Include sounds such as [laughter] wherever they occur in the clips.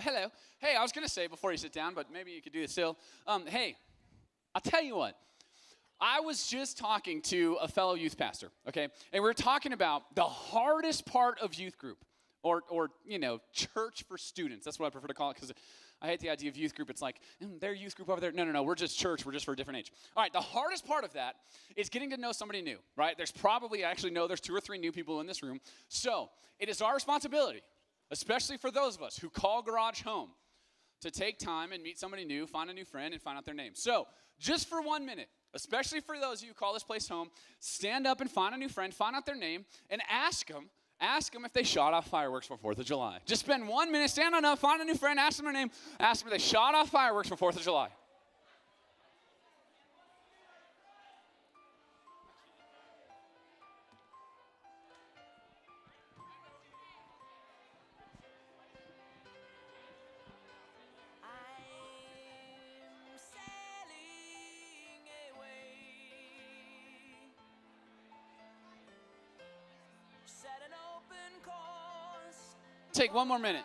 Hello. Hey, I was going to say before you sit down, but maybe you could do this still. Um, hey, I'll tell you what. I was just talking to a fellow youth pastor, okay? And we are talking about the hardest part of youth group or, or you know, church for students. That's what I prefer to call it because I hate the idea of youth group. It's like, mm, their youth group over there. No, no, no, we're just church. We're just for a different age. All right, the hardest part of that is getting to know somebody new, right? There's probably, I actually know there's two or three new people in this room. So it is our responsibility, especially for those of us who call Garage home, to take time and meet somebody new, find a new friend, and find out their name. So just for one minute, especially for those of you who call this place home, stand up and find a new friend, find out their name, and ask them, ask them if they shot off fireworks for 4th of July. Just spend one minute, stand on up, find a new friend, ask them their name, ask them if they shot off fireworks for 4th of July. Take one more minute.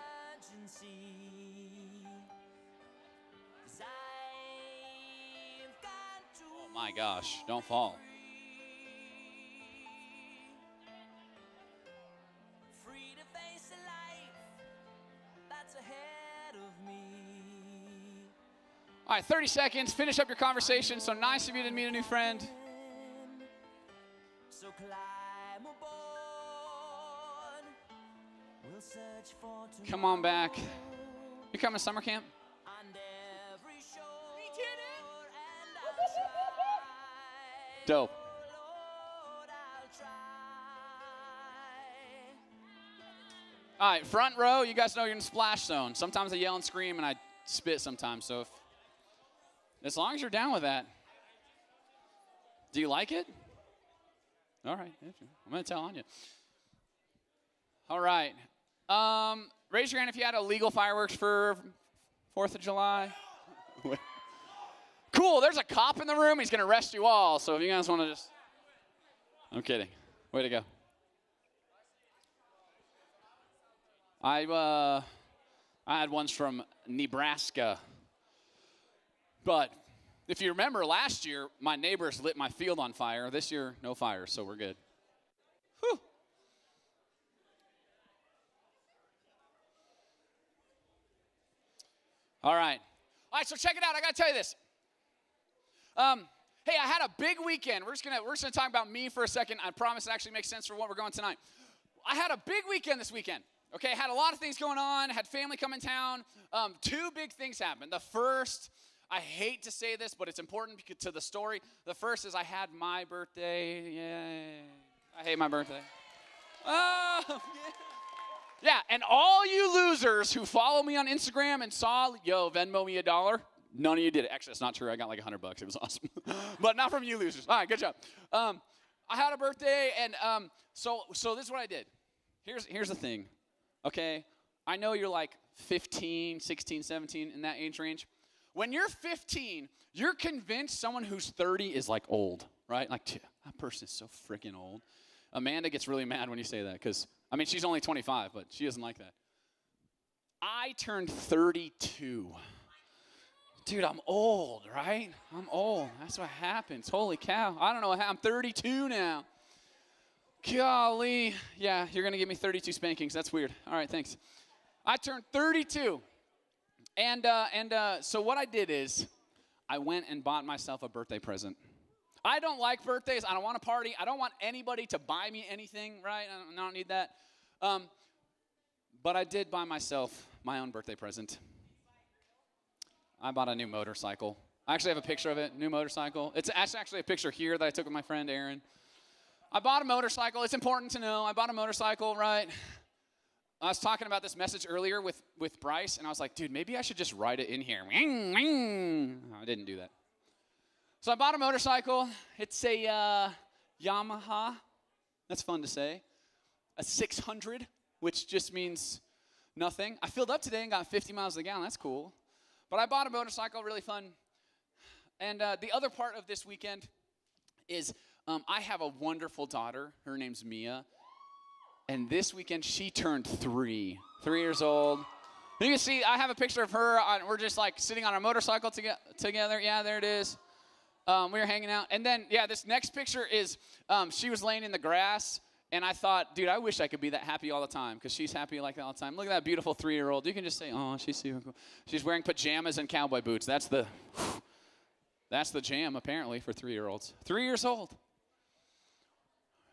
Oh my gosh, don't fall. All right, 30 seconds. Finish up your conversation. So nice of you to meet a new friend. Come on back. You coming to summer camp? Dope. All right, front row, you guys know you're in splash zone. Sometimes I yell and scream and I spit sometimes. So if, as long as you're down with that, do you like it? All right, I'm going to tell on you. All right, um, raise your hand if you had illegal fireworks for Fourth of July. [laughs] cool. There's a cop in the room. He's gonna arrest you all. So if you guys want to just, I'm kidding. Way to go. I uh, I had ones from Nebraska, but if you remember last year, my neighbors lit my field on fire. This year, no fire, so we're good. Whew. All right. All right, so check it out. I got to tell you this. Um, hey, I had a big weekend. We're just gonna we're gonna talk about me for a second. I promise it actually makes sense for what we're going tonight. I had a big weekend this weekend. Okay, had a lot of things going on. Had family come in town. Um, two big things happened. The first, I hate to say this, but it's important to the story. The first is I had my birthday. Yay! I hate my birthday. Oh, [laughs] yeah. Yeah, and all you losers who follow me on Instagram and saw, yo, Venmo me a dollar, none of you did it. Actually, that's not true. I got like a hundred bucks. It was [laughs] awesome, but not from you losers. All right, good job. Um, I had a birthday, and um, so so this is what I did. Here's here's the thing, okay? I know you're like 15, 16, 17 in that age range. When you're 15, you're convinced someone who's 30 is like old, right? Like that person is so freaking old. Amanda gets really mad when you say that because I mean, she's only 25, but she isn't like that. I turned 32. Dude, I'm old, right? I'm old. That's what happens. Holy cow. I don't know. I'm 32 now. Golly. Yeah, you're going to give me 32 spankings. That's weird. All right, thanks. I turned 32. And, uh, and uh, so what I did is I went and bought myself a birthday present. I don't like birthdays. I don't want to party. I don't want anybody to buy me anything, right? I don't, need that. Um, but I did buy myself my own birthday present. I bought a new motorcycle. I actually have a picture of it, new motorcycle. It's actually a picture here that I took with my friend Aaron. I bought a motorcycle. It's important to know. I bought a motorcycle, right? I was talking about this message earlier with, with Bryce, and I was like, dude, maybe I should just write it in here. I didn't do that. So I bought a motorcycle. It's a uh, Yamaha. That's fun to say. A 600, which just means nothing. I filled up today and got 50 miles a gallon. That's cool. But I bought a motorcycle, really fun. And uh, the other part of this weekend is um, I have a wonderful daughter. Her name's Mia. And this weekend she turned three, three years old. You can see I have a picture of her. On, we're just like sitting on a motorcycle toge- together. Yeah, there it is. Um, we were hanging out. And then, yeah, this next picture is um, she was laying in the grass. And I thought, dude, I wish I could be that happy all the time because she's happy like that all the time. Look at that beautiful three year old. You can just say, oh, she's super cool. She's wearing pajamas and cowboy boots. That's the. [sighs] That's the jam, apparently, for three year olds. Three years old.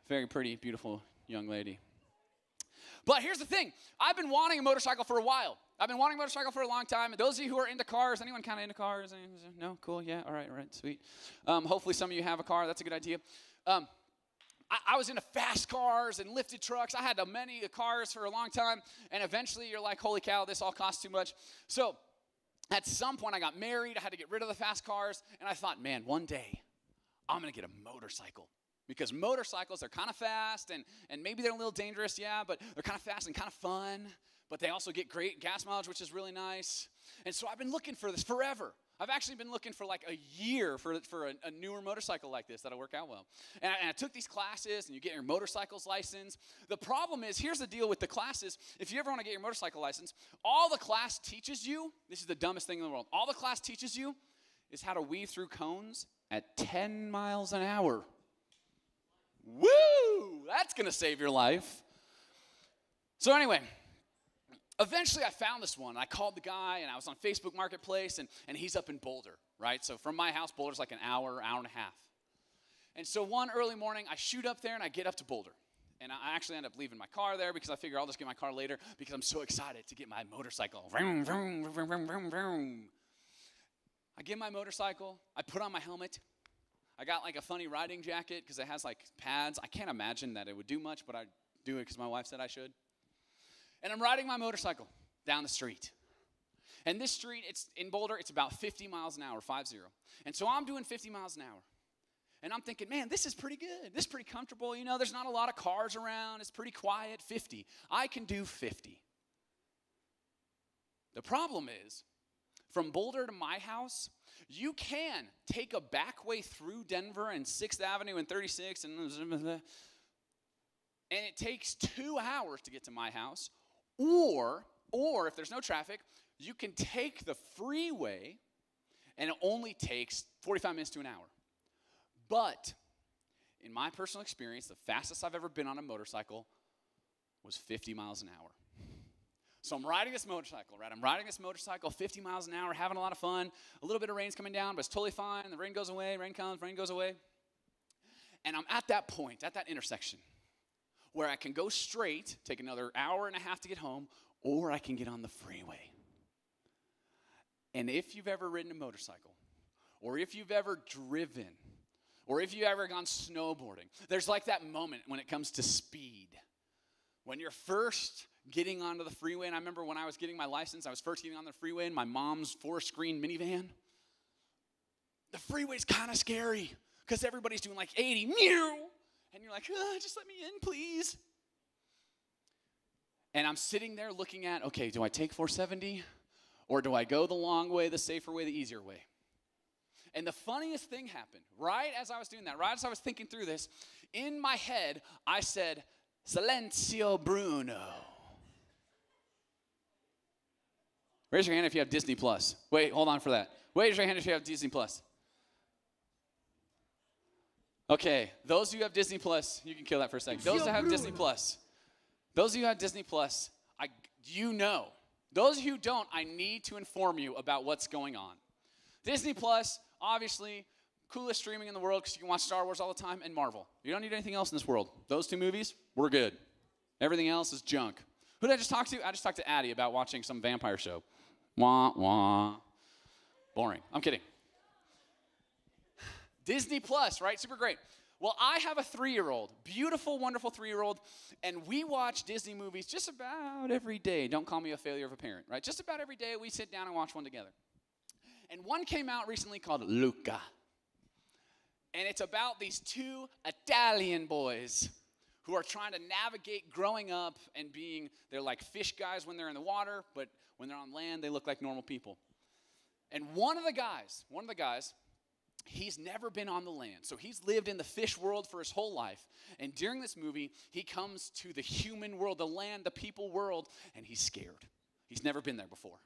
Very pretty, beautiful young lady. But here's the thing I've been wanting a motorcycle for a while. I've been wanting a motorcycle for a long time. Those of you who are into cars, anyone kind of into cars? No? Cool? Yeah? All right, all right, sweet. Um, hopefully, some of you have a car. That's a good idea. Um, I, I, was into fast cars and lifted trucks. I had many cars for a long time. And eventually, you're like, holy cow, this all costs too much. So, at some point, I got married. I had to get rid of the fast cars. And I thought, man, one day, I'm going to get a motorcycle because motorcycles are kind of fast and, and maybe they're a little dangerous, yeah, but they're kind of fast and kind of fun. But they also get great gas mileage, which is really nice. And so I've been looking for this forever. I've actually been looking for like a year for, for a, a newer motorcycle like this that'll work out well. And I, and I, took these classes, and you get your motorcycle's license. The problem is here's the deal with the classes. If you ever want to get your motorcycle license, all the class teaches you this is the dumbest thing in the world. All the class teaches you is how to weave through cones at 10 miles an hour. Woo! That's going to save your life. So, anyway, eventually I found this one. I called the guy and I was on Facebook Marketplace and, and he's up in Boulder, right? So, from my house, Boulder's like an hour, hour and a half. And so, one early morning, I shoot up there and I get up to Boulder. And I actually end up leaving my car there because I figure I'll just get my car later because I'm so excited to get my motorcycle. Vroom, vroom, vroom, vroom, vroom. I get my motorcycle, I put on my helmet, I got like a funny riding jacket because it has like pads. I can't imagine that it would do much, but I do it because my wife said I should. And I'm riding my motorcycle down the street. And this street, it's in Boulder, it's about 50 miles an hour, 5 0. And so I'm doing 50 miles an hour. And I'm thinking, man, this is pretty good. This is pretty comfortable. You know, there's not a lot of cars around. It's pretty quiet. 50. I can do 50. The problem is, from Boulder to my house, you can take a back way through Denver and 6th Avenue and 36 and [laughs] and it takes 2 hours to get to my house or or if there's no traffic, you can take the freeway and it only takes 45 minutes to an hour. But in my personal experience, the fastest I've ever been on a motorcycle was 50 miles an hour. So I'm riding this motorcycle, right? I'm riding this motorcycle 50 miles an hour, having a lot of fun. A little bit of rain's coming down, but it's totally fine. The rain goes away, rain comes, rain goes away. And I'm at that point, at that intersection, where I can go straight, take another hour and a half to get home, or I can get on the freeway. And if you've ever ridden a motorcycle, or if you've ever driven, or if you've ever gone snowboarding, there's like that moment when it comes to speed. When you're first getting onto the freeway. And I remember when I was getting my license, I was first getting on the freeway in my mom's four screen minivan. The freeway's kind of scary because everybody's doing like 80, meow, and you're like, oh, just let me in, please. And I'm sitting there looking at, okay, do I take 470 or do I go the long way, the safer way, the easier way? And the funniest thing happened right as I was doing that, right as I was thinking through this, in my head, I said, Silenzio Bruno. Raise your hand if you have Disney Plus. Wait, hold on for that. Raise your hand if you have Disney Plus. Okay, those of you who have Disney Plus, you can kill that for a second. Those that have Disney Plus, those of you who have Disney Plus, I, you know. Those of you who don't, I need to inform you about what's going on. Disney Plus, obviously, coolest streaming in the world because you can watch Star Wars all the time and Marvel. You don't need anything else in this world. Those two movies, we're good. Everything else is junk. Who did I just talk to? I just talked to Addie about watching some vampire show. Wah, wah. Boring. I'm kidding. Disney Plus, right? Super great. Well, I have a three year old, beautiful, wonderful three year old, and we watch Disney movies just about every day. Don't call me a failure of a parent, right? Just about every day we sit down and watch one together. And one came out recently called Luca. And it's about these two Italian boys who are trying to navigate growing up and being, they're like fish guys when they're in the water, but when they're on land, they look like normal people. And one of the guys, one of the guys, he's never been on the land. So he's lived in the fish world for his whole life. And during this movie, he comes to the human world, the land, the people world, and he's scared. He's never been there before.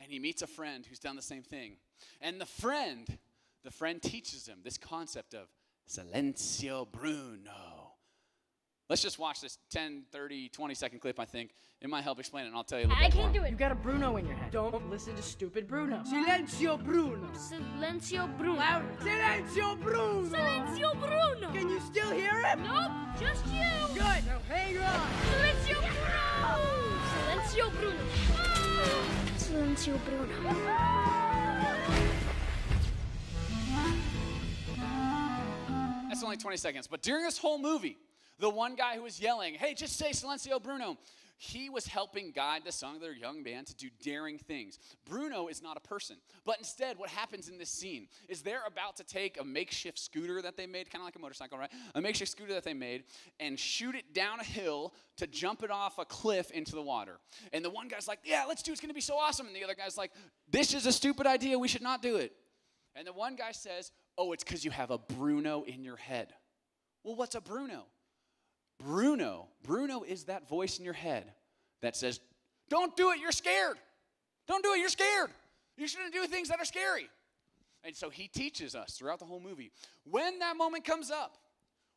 And he meets a friend who's done the same thing. And the friend, the friend teaches him this concept of silenzio bruno. Let's just watch this 10, 30, 20 second clip, I think. It might help explain it, and I'll tell you a little I bit can't more. do it. You got a Bruno in your head. Don't listen to stupid Bruno. Silenzio Bruno. Silenzio Bruno. Louder. Silenzio Bruno. Silenzio Bruno. Can you still hear him? Nope, just you. Good. Now hang on. Silenzio Bruno. Silenzio Bruno. Silenzio Bruno. That's only 20 seconds. But during this whole movie, the one guy who was yelling, hey, just say Silenzio Bruno, he was helping guide the son of their young band to do daring things. Bruno is not a person, but instead, what happens in this scene is they're about to take a makeshift scooter that they made, kind of like a motorcycle, right? A makeshift scooter that they made, and shoot it down a hill to jump it off a cliff into the water. And the one guy's like, yeah, let's do it, it's gonna be so awesome. And the other guy's like, this is a stupid idea, we should not do it. And the one guy says, oh, it's because you have a Bruno in your head. Well, what's a Bruno? Bruno, Bruno is that voice in your head that says, Don't do it, you're scared. Don't do it, you're scared. You shouldn't do things that are scary. And so he teaches us throughout the whole movie when that moment comes up,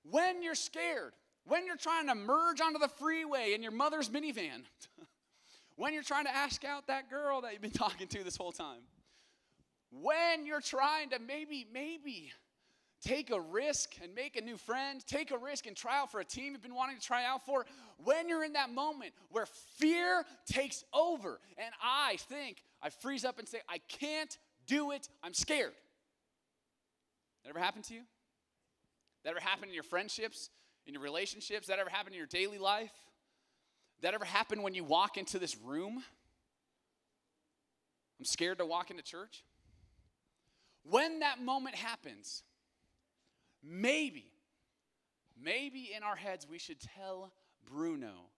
when you're scared, when you're trying to merge onto the freeway in your mother's minivan, [laughs] when you're trying to ask out that girl that you've been [laughs] talking to this whole time, when you're trying to maybe, maybe take a risk and make a new friend, take a risk and try out for a team you've been wanting to try out for, when you're in that moment where fear takes over and I think, I freeze up and say, I can't do it, I'm scared. That ever happened to you? That ever happened in your friendships, in your relationships? That ever happened in your daily life? That ever happened when you walk into this room? I'm scared to walk into church. When that moment happens, maybe, maybe in our heads we should tell Bruno,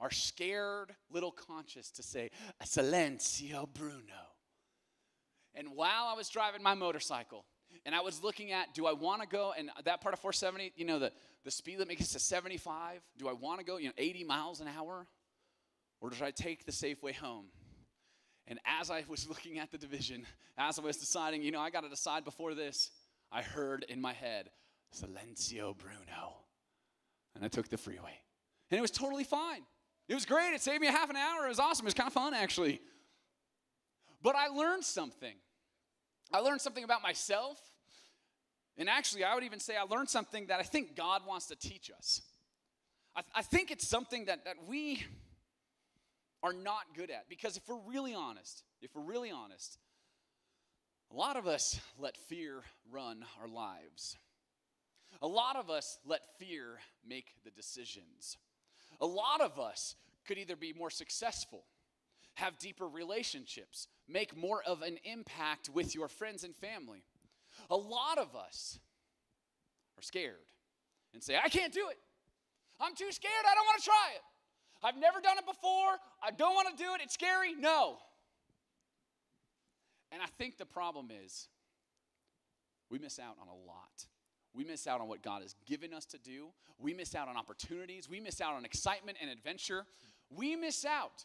our scared little conscience, to say, Silenzio Bruno. And while I was driving my motorcycle, and I was looking at, do I want to go? And that part of 470, you know, the, the speed limit gets to 75. Do I want to go, you know, 80 miles an hour? Or should I take the safe way home? And as I was [laughs] looking at the division, as I was deciding, you know, I got to decide before this, I heard in my head, Silenzio Bruno. And I took the freeway. And it was totally fine. It was great. It saved me a half an hour. It was awesome. It was kind of fun, actually. But I learned something. I learned something about myself. And actually, I would even say I learned something that I think God wants to teach us. I, I think it's something that, that we are not good at. Because if we're really honest, if we're really honest, a lot of us let fear run our lives. A lot of us let fear make the decisions. A lot of us could either be more successful, have deeper relationships, make more of an impact with your friends and family. A lot of us are scared and say, I can't do it. I'm too scared. I don't want to try it. I've never done it before. I don't want to do it. It's scary. No. And I think the problem is we miss out on a lot. We miss out on what God has given us to do. We miss out on opportunities. We miss out on excitement and adventure. We miss out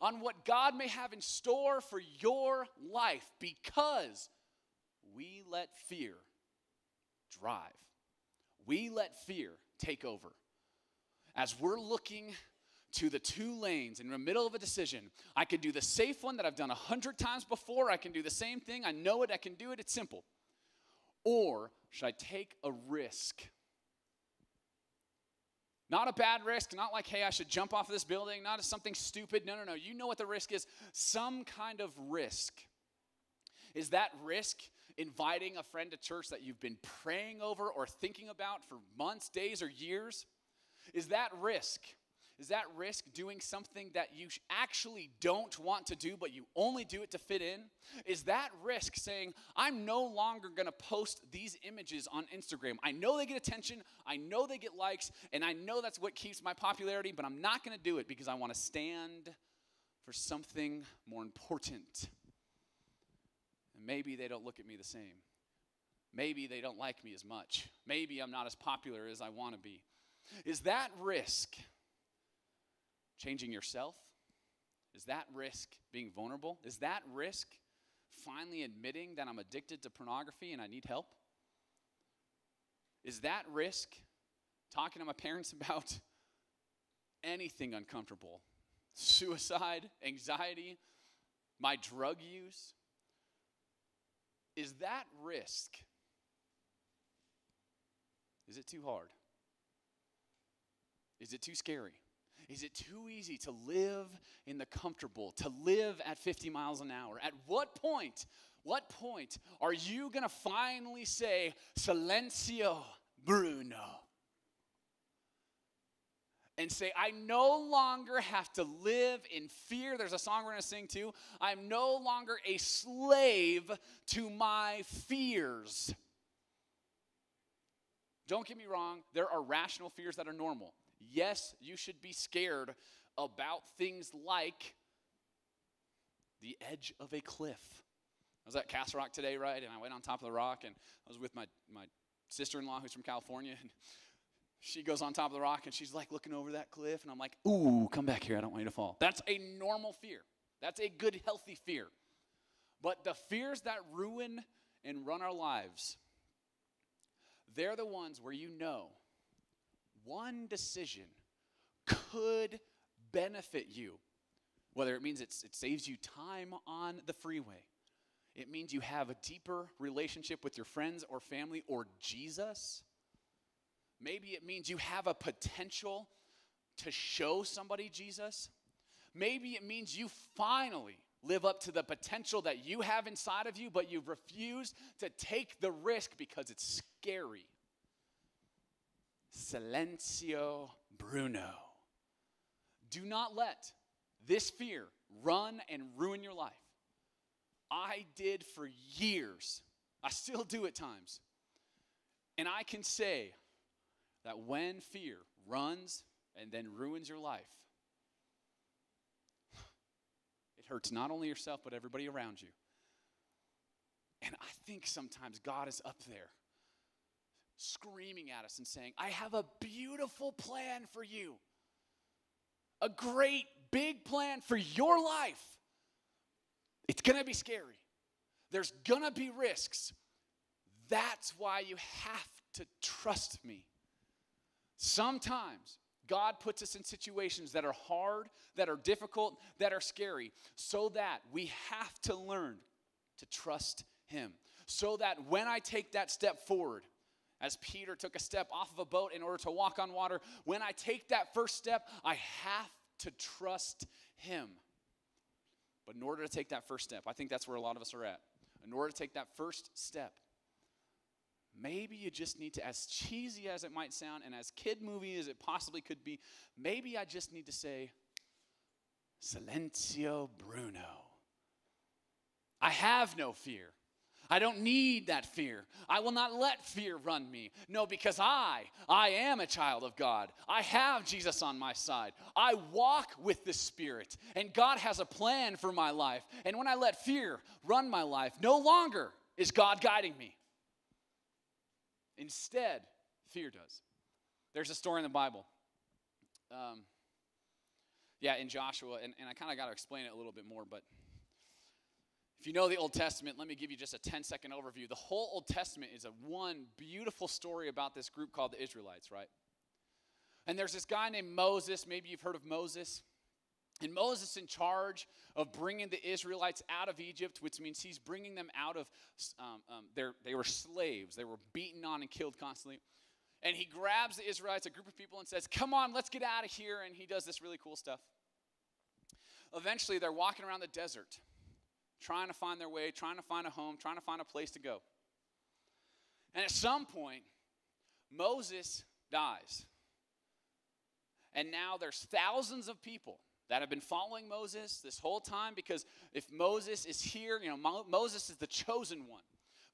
on what God may have in store for your life because we let fear drive. We let fear take over. As we're looking to the two lanes in the middle of a decision, I could do the safe one that I've done a hundred times before. I can do the same thing. I know it. I can do it. It's simple. Or should I take a risk? Not a bad risk, not like, hey, I should jump off of this building, not as something stupid. No, no, no. You know what the risk is. Some kind of risk. Is that risk inviting a friend to church that you've been praying over or thinking about for months, days, or years? Is that risk? Is that risk doing something that you actually don't want to do, but you only do it to fit in? Is that risk saying, I'm no longer gonna post these images on Instagram? I know they get attention, I know they get likes, and I know that's what keeps my popularity, but I'm not gonna do it because I wanna stand for something more important. And maybe they don't look at me the same. Maybe they don't like me as much. Maybe I'm not as popular as I wanna be. Is that risk? Changing yourself? Is that risk being vulnerable? Is that risk finally admitting that I'm addicted to pornography and I need help? Is that risk talking to my parents [laughs] about anything uncomfortable? Suicide, anxiety, my drug use? Is that risk? Is it too hard? Is it too scary? Is it too easy to live in the comfortable, to live at 50 miles an hour? At what point, what point are you going to finally say, Silenzio Bruno? And say, I no longer have to live in fear. There's a song we're going to sing too. I'm no longer a slave to my fears. Don't get me wrong, there are rational fears that are normal. Yes, you should be scared about things like the edge of a cliff. I was at Castle Rock today, right? And I went on top of the rock, and I was with my, my sister in law who's from California. And she goes on top of the rock, and she's like looking over that cliff. And I'm like, ooh, come back here. I don't want you to fall. That's a normal fear. That's a good, healthy fear. But the fears that ruin and run our lives, they're the ones where you know one decision could benefit you. Whether it means it saves you time on the freeway, it means you have a deeper relationship with your friends or family or Jesus. Maybe it means you have a potential to show somebody Jesus. Maybe it means you finally live up to the potential that you have inside of you, but you've refused to take the risk because it's scary. Silenzio Bruno. Do not let this fear run and ruin your life. I did for years. I still do at times. And I can say that when fear runs and then ruins your life, [sighs] it hurts not only yourself, but everybody around you. And I think sometimes God is up there screaming at us and saying, I have a beautiful plan for you. A great big plan for your life. It's going to be scary. There's going to be risks. That's why you have to trust me. Sometimes God puts us in situations that are hard, that are difficult, that are scary, so that we have to learn to trust Him. So that when I take that step forward, as Peter took a step off of a boat in order to walk on water, when I take that first step, I have to trust Him. But in order to take that first step, I think that's where a lot of us are at. In order to take that first step, maybe you just need to, as cheesy as it might sound and as kid movie as it possibly could be, maybe I just need to say, Silenzio Bruno. I have no fear. I don't need that fear. I will not let fear run me. No, because I, I am a child of God. I have Jesus on my side. I walk with the Spirit, and God has a plan for my life. And when I let fear run my life, no longer is God guiding me. Instead, fear does. There's a story in the Bible. Um, yeah, in Joshua, and, and I kind of got to explain it a little bit more, but if you know the Old Testament, let me give you just a 10 second overview. The whole Old Testament is a one beautiful story about this group called the Israelites, right? And there's this guy named Moses. Maybe you've heard of Moses. And Moses in charge of bringing the Israelites out of Egypt, which means he's bringing them out of, um, um, they were slaves. They were beaten on and killed constantly. And he grabs the Israelites, a group of people, and says, Come on, let's get out of here. And he does this really cool stuff. Eventually, they're walking around the desert trying to find their way, trying to find a home, trying to find a place to go. And at some point, Moses dies. And now there's thousands of people that have been following Moses this whole time because if Moses is here, you know, Mo- Moses is the chosen one.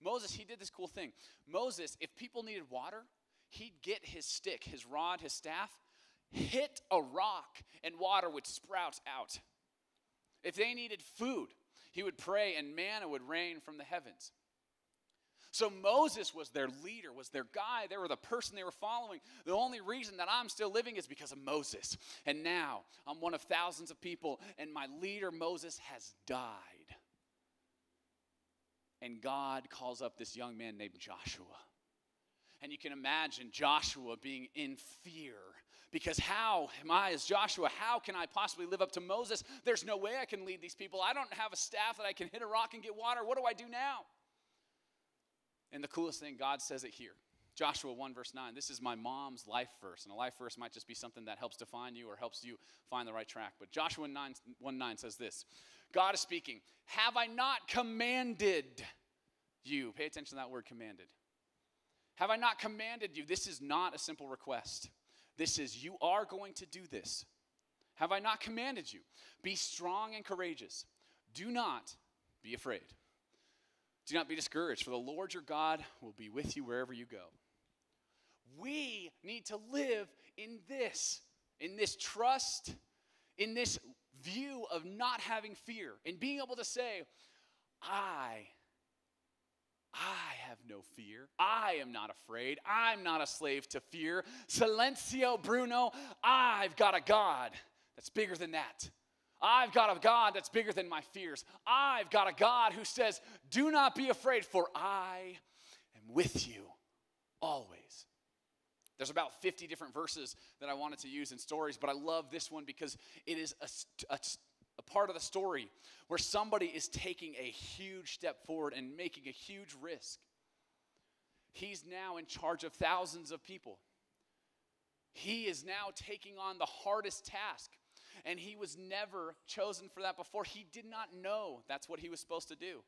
Moses, he did this cool thing. Moses, if people needed water, he'd get his stick, his rod, his staff, hit a rock, and water would sprout out. If they needed food, he would pray and manna would rain from the heavens. So Moses was their leader, was their guy. They were the person they were following. The only reason that I'm still living is because of Moses. And now I'm one of thousands of people, and my leader, Moses, has died. And God calls up this young man named Joshua. And you can imagine Joshua being in fear because how am I as Joshua? How can I possibly live up to Moses? There's no way I can lead these people. I don't have a staff that I can hit a rock and get water. What do I do now? And the coolest thing, God says it here. Joshua 1, verse 9. This is my mom's life verse. And a life verse might just be something that helps define you or helps you find the right track. But Joshua 9, 1 9 says this God is speaking, Have I not commanded you? Pay attention to that word commanded. Have I not commanded you? This is not a simple request. This is, You are going to do this. Have I not commanded you? Be strong and courageous. Do not be afraid. Do not be discouraged, for the Lord your God will be with you wherever you go. We need to live in this, in this trust, in this view of not having fear, and being able to say, I fear. I am not afraid. I'm not a slave to fear. Silenzio, Bruno. I've got a God that's bigger than that. I've got a God that's bigger than my fears. I've got a God who says, Do not be afraid, for I am with you always. There's about 50 different verses that I wanted to use in stories, but I love this one because it is a, a, a part of the story where somebody is taking a huge step forward and making a huge risk. He's now in charge of thousands of people. He is now taking on the hardest task and he was never chosen for that before. He did not know that's what he was supposed to do.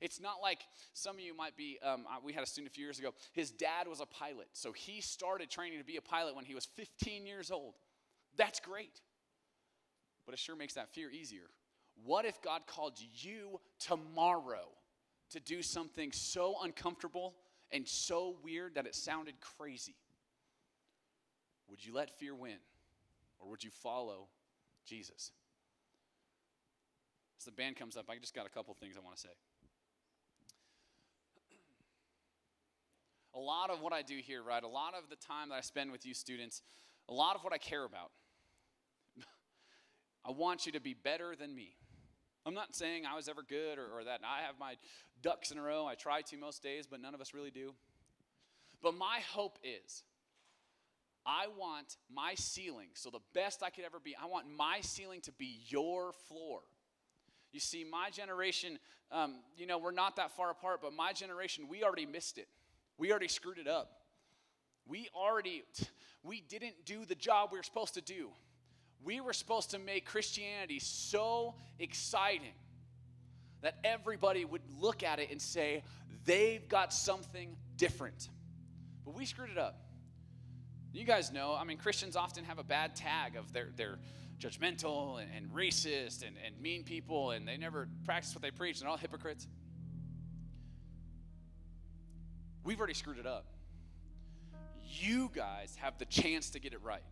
It's not like some of you might be. Um, we had a student a few years ago. His dad was a pilot, so he started training to be a pilot when he was 15 years old. That's great, but it sure makes that fear easier. What if God called you tomorrow to do something so uncomfortable and so weird that it sounded crazy? Would you let fear win, or would you follow Jesus. As the band comes up, I just got a couple things I want to say. [clears throat] A lot of what I do here, right? A lot of the time that I spend with you students, a lot of what I care about, [laughs] I want you to be better than me. I'm not saying I was ever good or, or that I have my ducks in a row. I try to most days, but none of us really do. But my hope is I want my ceiling, so the best I could ever be, I want my ceiling to be your floor. You see, my generation, um, you know, we're not that far apart, but my generation, we already missed it. We already screwed it up. We already, we didn't do the job we were supposed to do. We were supposed to make Christianity so exciting that everybody would look at it and say, they've got something different. But we screwed it up. You guys know, I mean, Christians often have a bad tag of they're, they're judgmental and, and racist and, and mean people, and they never practice what they preach, and all hypocrites. We've already screwed it up. You guys have the chance to get it right.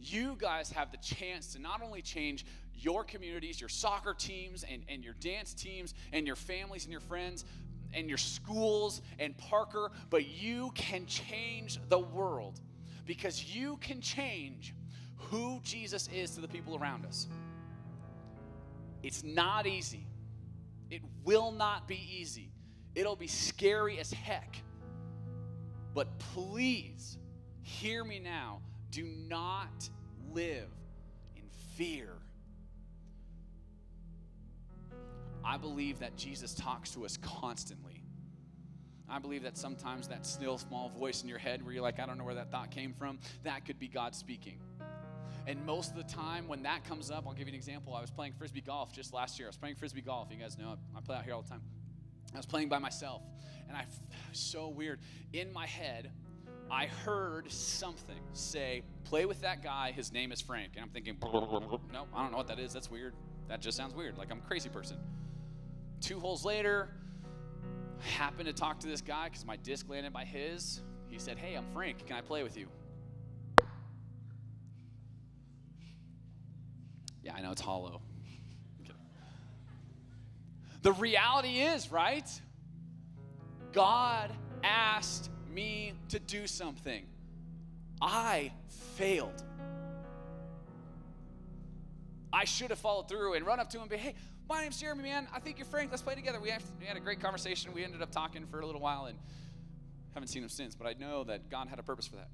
You guys have the chance to not only change your communities, your soccer teams, and, and your dance teams, and your families and your friends, and your schools and Parker, but you can change the world because you can change who Jesus is to the people around us. It's not easy. It will not be easy. It'll be scary as heck. But please hear me now. Do not live in fear. I believe that Jesus talks to us constantly. I believe that sometimes that still small voice in your head where you're like, I don't know where that thought came from, that could be God speaking. And most of the time when that comes up, I'll give you an example. I was playing frisbee golf just last year. I was playing frisbee golf. You guys know I play out here all the time. I was playing by myself, and I [sighs] so weird. In my head, I heard something say, "Play with that guy. His name is Frank." And I'm thinking, "No, I don't know what that is. That's weird. That just sounds weird. Like I'm a crazy person." Two holes later, I happened to talk to this guy because my disc landed by his. He said, Hey, I'm Frank. Can I play with you? Yeah, I know it's hollow. The reality is, right? God asked me to do something. I failed. I should have followed through and run up to him and be, hey, my name's Jeremy, man. I think you're Frank. Let's play together. We, have, we had a great conversation. We ended up talking for a little while and haven't seen him since, but I know that God had a purpose for that.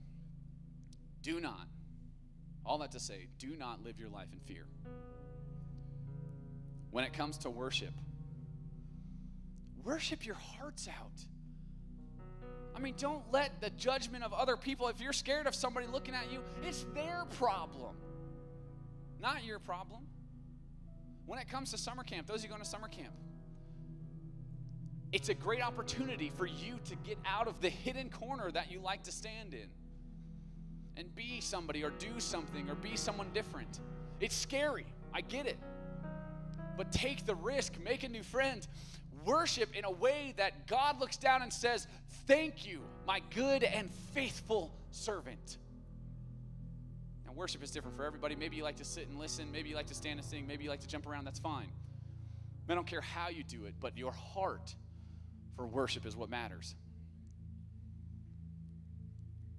Do not, all that to say, do not live your life in fear. When it comes to worship, worship your hearts out. I mean, don't let the judgment of other people, if you're scared of somebody looking at you, it's their problem, not your problem. When it comes to summer camp, those of you going to summer camp, it's a great opportunity for you to get out of the hidden corner that you like to stand in and be somebody or do something or be someone different. It's scary. I get it. But take the risk, make a new friend, worship in a way that God looks down and says, Thank you, my good and faithful servant. Now, worship is different for everybody. Maybe you like to sit and listen. Maybe you like to stand and sing. Maybe you like to jump around. That's fine. I don't care how you do it, but your heart for worship is what matters.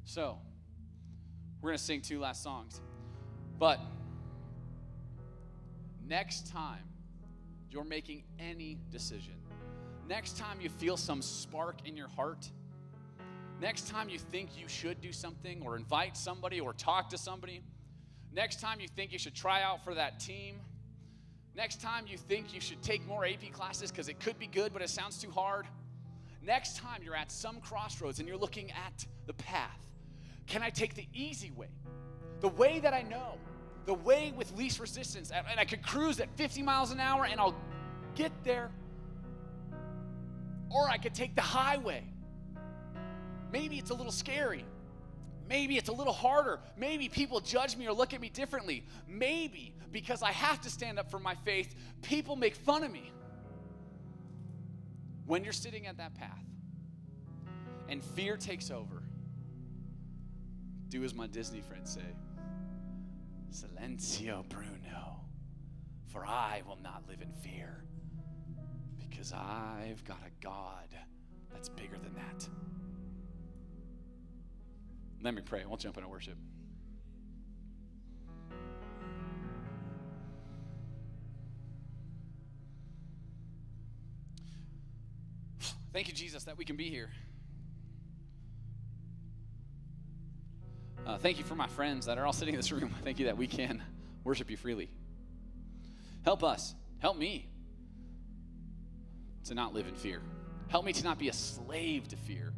So, we're going to sing two last songs. But next time you're making any decision, next time you feel some spark in your heart, next time you think you should do something or invite somebody or talk to somebody, next time you think you should try out for that team, next time you think you should take more AP classes because it could be good but it sounds too hard, next time you're at some crossroads and you're looking at the path, can I take the easy way? The way that I know, the way with least resistance, and I could cruise at 50 miles an hour and I'll get there or I could take the highway. Maybe it's a little scary. Maybe it's a little harder. Maybe people judge me or look at me differently. Maybe because I have to stand up for my faith, people make fun of me. When you're sitting at that path and fear takes over, do as my Disney friends say Silenzio, Bruno, for I will not live in fear because I've got a God that's bigger than that. Let me pray. We'll jump into worship. Thank you, Jesus, that we can be here. Uh, thank you for my friends that are all sitting in this room. [laughs] Thank you that we can worship you freely. Help us. Help me to not live in fear. Help me to not be a slave to fear.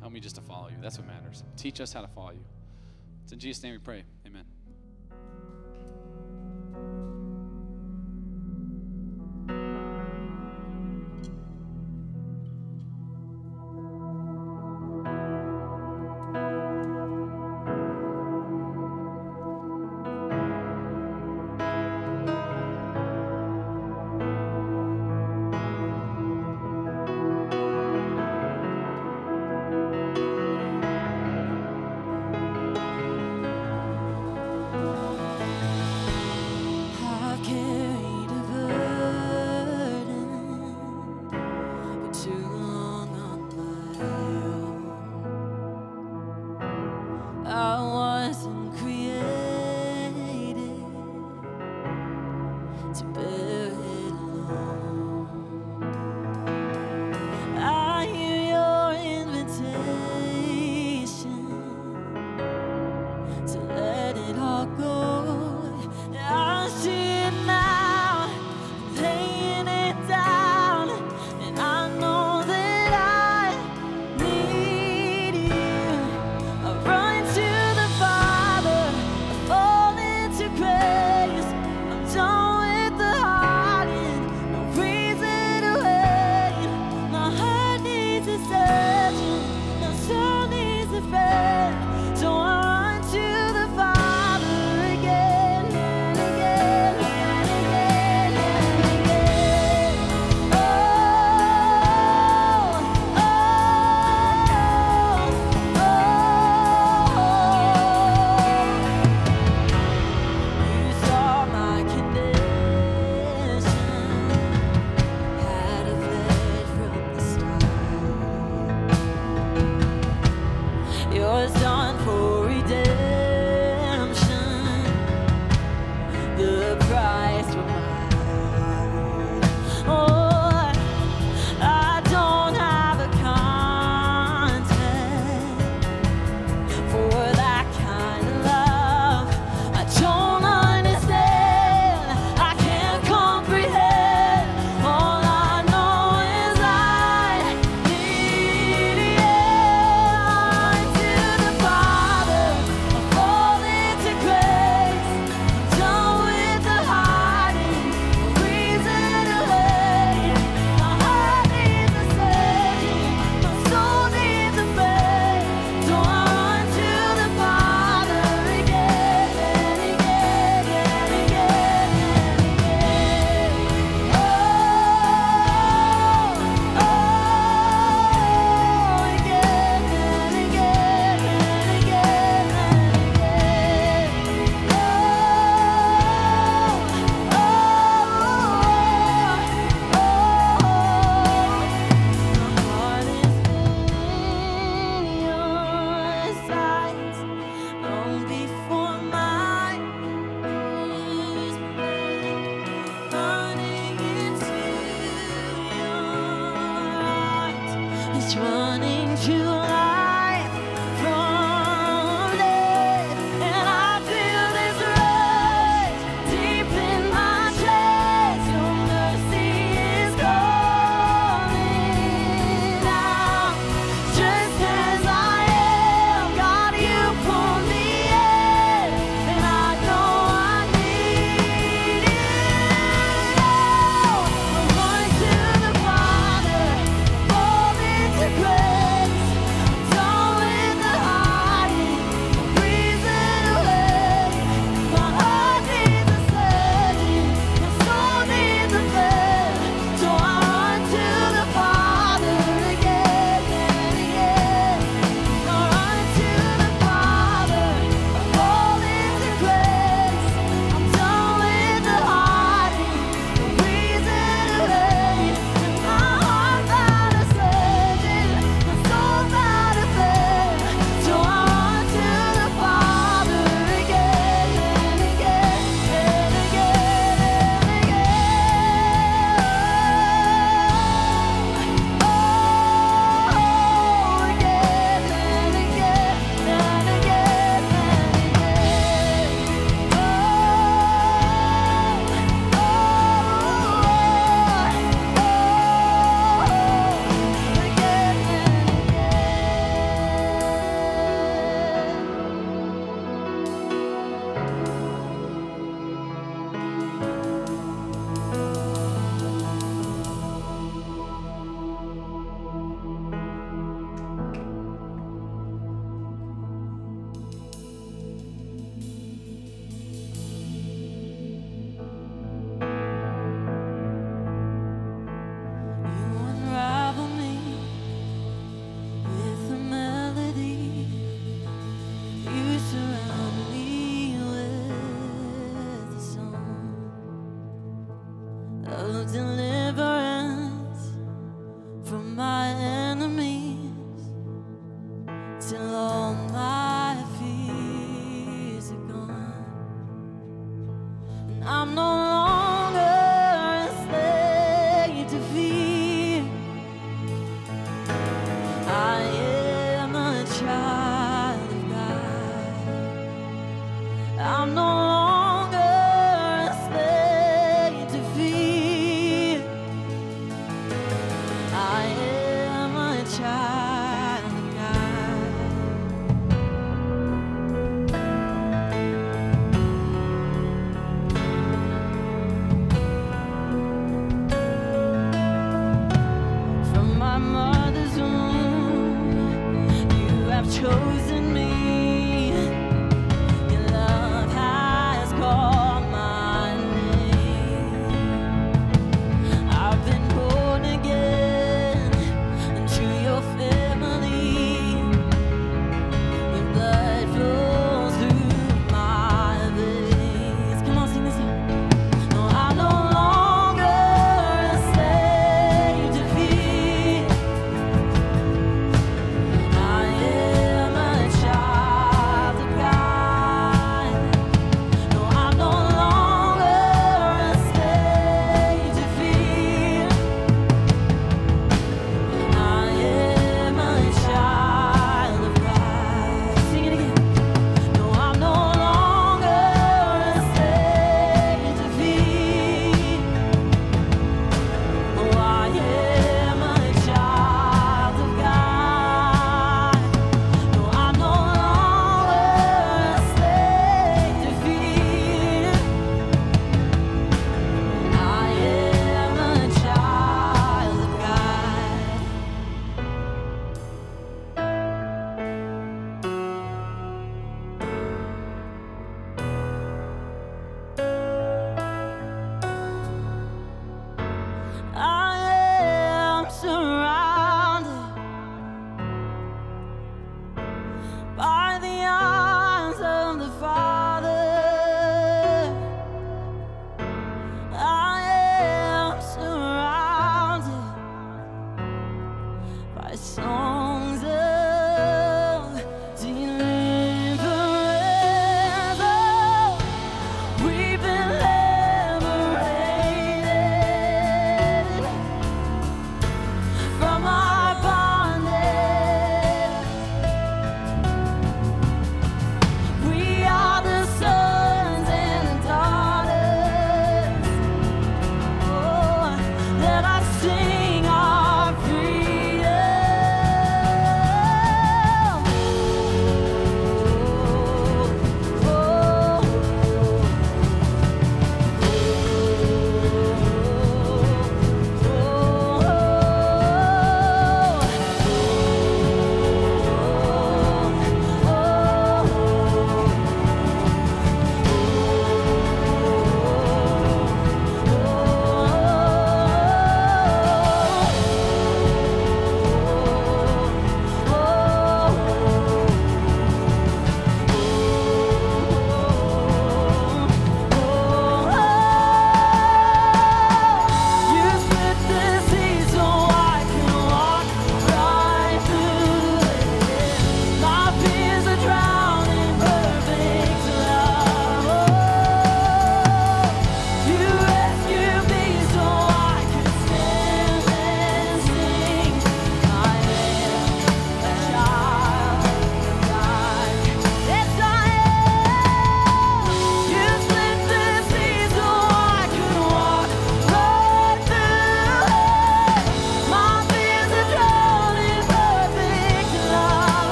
Help me just to follow you. That's what matters. Teach us how to follow you. It's in Jesus' name we pray. Of deliverance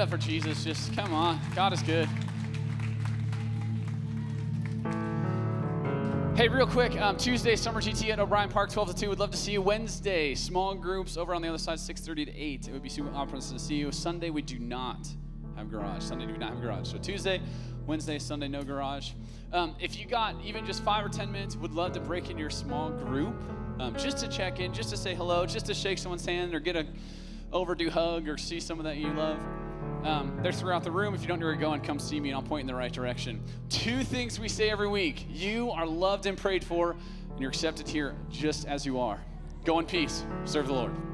it up for Jesus. Just come on. God is good. Hey, real quick, um, Tuesday, Summer GT at O'Brien Park, 12 to 2. We'd love to see you. Wednesday, small groups over on the other side, 6.30 to 8. It would be super awesome to see you. Sunday, we do not have garage. Sunday, we do not have garage. So Tuesday, Wednesday, Sunday, no garage. Um, if you got even just five or 10 minutes, would love to break into your small group um, just to check in, just to say hello, just to shake someone's hand or get a overdue hug or see someone that you love. Um, they're throughout the room. If you don't know where you're going, come see me and I'll point in the right direction. Two things we say every week you are loved and prayed for, and you're accepted here just as you are. Go in peace. Serve the Lord.